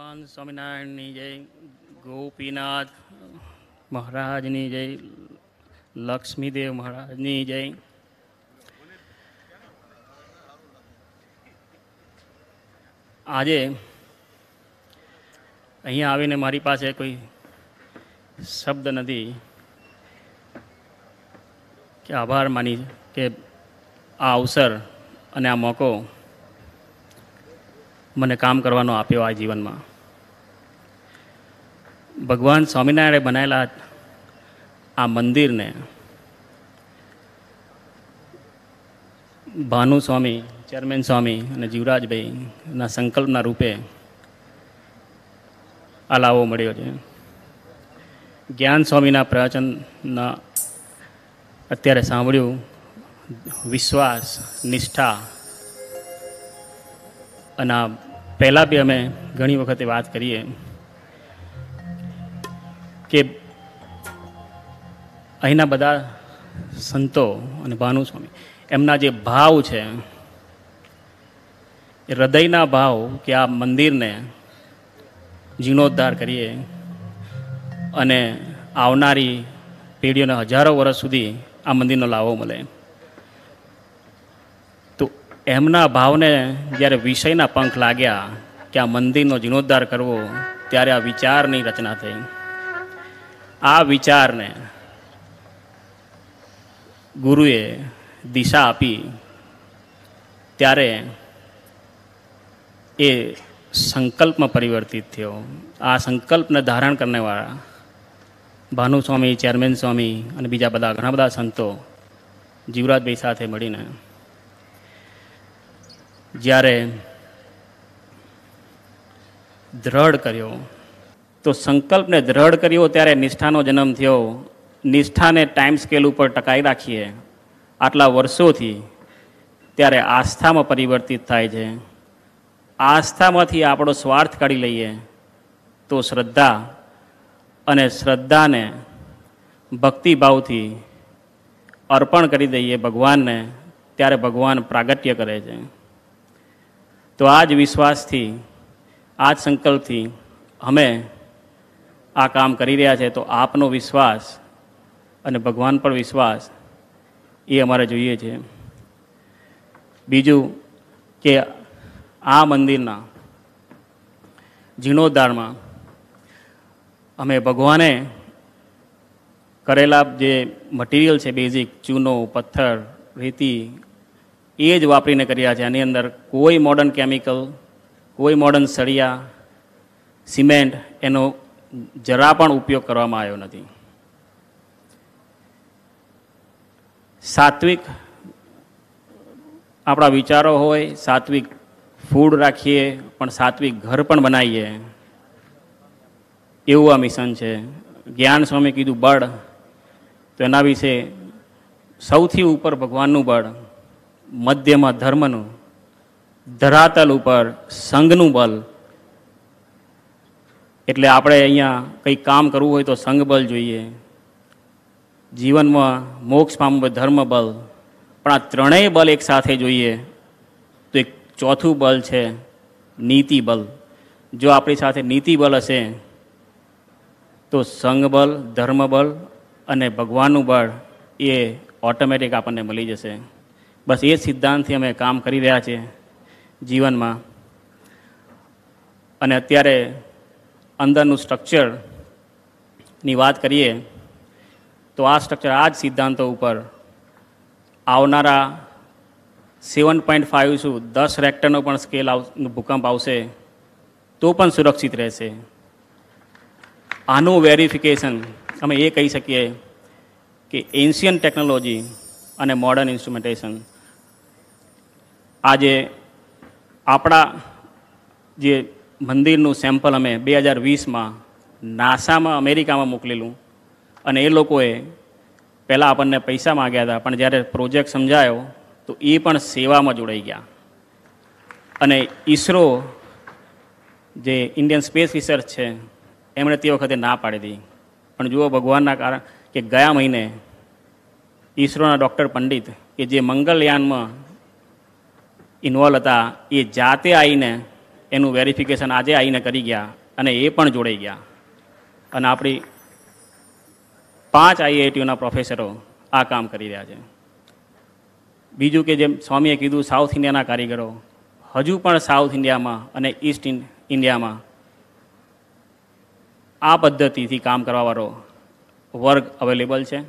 ભગવાન સ્વામિનારાયણની જય, ગોપીનાથ મહારાજની જય, લક્ષ્મીદેવ મહારાજની જય. આજે અહીંયા આવીને મારી પાસે કોઈ શબ્દ નથી. કે આભાર માની કે આ અવસર અને આ મોકો મને કામ કરવાનો આપ્યો આ જીવનમાં. ભગવાન સ્વામિનારાયણે બનાવેલા આ મંદિરને ભાનુ સ્વામી, ચેરમેન સ્વામી અને જીવરાજભાઈના સંકલ્પના રૂપે આ લાવો મળ્યો છે. જ્ઞાન સ્વામીના પ્રવચનના અત્યારે સાંભળ્યું, વિશ્વાસ, નિષ્ઠા અને પહેલાં બી અમે ઘણી વખતે વાત કરીએ. કે અહીંના બધા સંતો અને ભાનુ એમના જે ભાવ છે, એ હૃદયના ભાવ કે આ મંદિરને જીર્ણોદ્ધાર કરીએ અને આવનારી પેઢીઓને હજારો વર્ષ સુધી આ મંદિરનો લાવો મળે. તો એમના ભાવને જ્યારે વિષયના પંખ લાગ્યા કે આ મંદિરનો જીર્ણોદ્ધાર કરવો, ત્યારે આ વિચારની રચના થઈ. આ વિચારને ગુરુએ દિશા આપી ત્યારે એ સંકલ્પમાં પરિવર્તિત થયો. આ સંકલ્પને ધારણ કરનેવાળા ભાનુસ્વામી ચેરમેન સ્વામી અને બીજા બધા ઘણા બધા સંતો જીવરાજભાઈ સાથે મળીને જ્યારે દ્રઢ કર્યો તો સંકલ્પને દ્રઢ કર્યો ત્યારે નિષ્ઠાનો જન્મ થયો. નિષ્ઠાને ટાઈમ સ્કેલ ઉપર ટકાઈ રાખીએ. આટલા વર્ષોથી ત્યારે આસ્થામાં પરિવર્તિત થાય છે. આસ્થામાંથી આપણો સ્વાર્થ કાઢી લઈએ. તો શ્રદ્ધા અને શ્રદ્ધાને ભક્તિભાવથી અર્પણ કરી દઈએ ભગવાનને, ત્યારે ભગવાન પ્રાગટ્ય કરે છે. તો આ જ વિશ્વાસથી, આ જ સંકલ્પથી અમે આ કામ કરી રહ્યા છે, તો આપનો વિશ્વાસ અને ભગવાન પર વિશ્વાસ એ અમારે જોઈએ છે. બીજું કે આ મંદિરના જીર્ણોદ્ધારમાં અમે ભગવાને કરેલા જે મટીરિયલ છે બેઝિક ચૂનો, પથ્થર, રેતી, એ જ વાપરીને કર્યા છે. આની અંદર કોઈ મોડર્ન કેમિકલ કોઈ મોડર્ન સળિયા સિમેન્ટ એનો જરા પણ ઉપયોગ કરવામાં આવ્યો નથી. સાત્વિક આપણા વિચારો હોય, સાત્વિક ફૂડ રાખીએ, પણ સાત્વિક ઘર પણ બનાવીએ. એવું આ મિશન છે. જ્ઞાન સ્વામી કીધું, બળ. તો એના વિશે સૌથી ઉપર ભગવાનનું બળ, મધ્યમાં ધર્મનું, ધરાતલ ઉપર સંઘનું બલ એટલે આપણે અહીંયા કંઈક કામ કરવું હોય તો સંગબલ જોઈએ. જીવનમાં મોક્ષ પામવું ધર્મ બલ પણ આ ત્રણેય બલ એક સાથે જોઈએ તો એક ચોથું બલ છે નીતિ બલ જો આપણી સાથે નીતિ બલ હશે તો સંગબલ ધર્મબલ અને ભગવાનનું બળ એ ઓટોમેટિક આપણને મળી જશે. બસ એ સિદ્ધાંતથી અમે કામ કરી રહ્યા છીએ જીવનમાં. અને અત્યારે અંદરનું સ્ટ્રક્ચરની વાત કરીએ, તો આ સ્ટ્રક્ચર આ જ સિદ્ધાંતો ઉપર આવનારા સેવન પોઈન્ટ ફાઇવ શું દસ રેક્ટરનો પણ સ્કેલ આવ ભૂકંપ આવશે, તો પણ સુરક્ષિત રહેશે. આનું વેરિફિકેશન અમે એ કહી શકીએ કે એન્શિયન ટેકનોલોજી અને મોડર્ન ઇન્સ્ટ્રુમેન્ટેશન આજે આપણા જે મંદિરનું સેમ્પલ અમે બે હજાર વીસમાં નાસામાં, અમેરિકામાં મોકલેલું. અને એ લોકોએ પહેલાં આપણને પૈસા માગ્યા હતા, પણ જ્યારે પ્રોજેક્ટ સમજાયો, તો એ પણ સેવામાં જોડાઈ ગયા. અને ઈસરો જે ઇન્ડિયન સ્પેસ રિસર્ચ છે, એમણે તે વખતે ના પાડી હતી. પણ જુઓ ભગવાનના કારણ કે ગયા મહિને ઈસરોના ડૉક્ટર પંડિત કે જે મંગલયાનમાં ઇન્વોલ્વ હતા, એ જાતે આવીને એનું વેરિફિકેશન આજે આવીને કરી ગયા અને એ પણ જોડાઈ ગયા. અને આપણી પાંચ આઈઆઈટીઓના પ્રોફેસરો આ કામ કરી રહ્યા છે. બીજું કે જેમ સ્વામીએ કીધું સાઉથ ઇન્ડિયાના કારીગરો, હજુ પણ સાઉથ ઇન્ડિયામાં અને ઈસ્ટ ઇન્ડિયામાં આ પદ્ધતિથી કામ કરવાવાળો વર્ગ અવેલેબલ છે.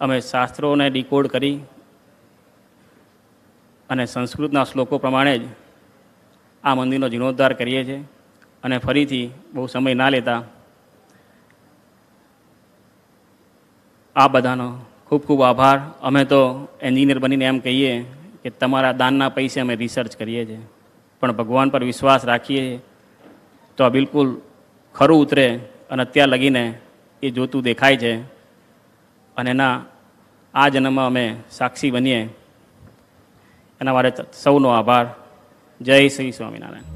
અમે શાસ્ત્રોને ડીકોડ કરી અને સંસ્કૃતના શ્લોકો પ્રમાણે જ આ મંદિરનો જીર્ણોદ્ધાર કરીએ છીએ અને ફરીથી બહુ સમય ના લેતા આ બધાનો ખૂબ ખૂબ આભાર. અમે તો એન્જિનિયર બનીને એમ કહીએ કે તમારા દાનના પૈસે અમે રિસર્ચ કરીએ છીએ. પણ ભગવાન પર વિશ્વાસ રાખીએ તો આ બિલકુલ ખરું ઉતરે અને અત્યાર લગીને એ જોતું દેખાય છે. અને એના આ જન્મમાં અમે સાક્ષી બનીએ. એના માટે સૌનો આભાર. જય શ્રી સ્વામિનારાયણ.